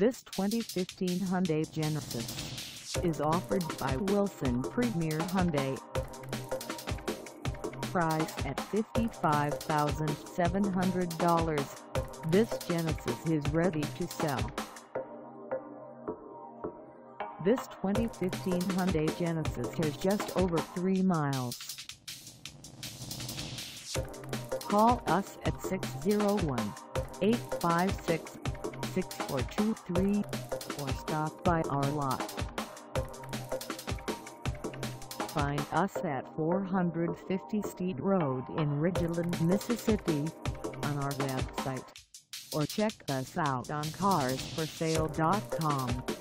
This 2015 Hyundai Genesis is offered by Wilson Premier Hyundai. Price at $55,700. This Genesis is ready to sell. This 2015 Hyundai Genesis has just over 3 miles. Call us at 601 856 6423 or stop by our lot. Find us at 450 Steed Road in Ridgeland, Mississippi on our website or check us out on carsforsale.com.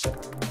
Thank